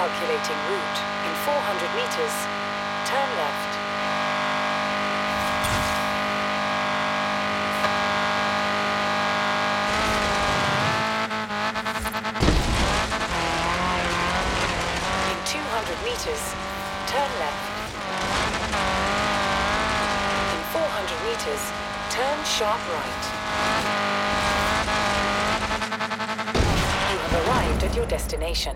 Recalculating route in 400 meters. Turn left. In 200 meters, turn left. In 400 meters, turn sharp right. You have arrived at your destination.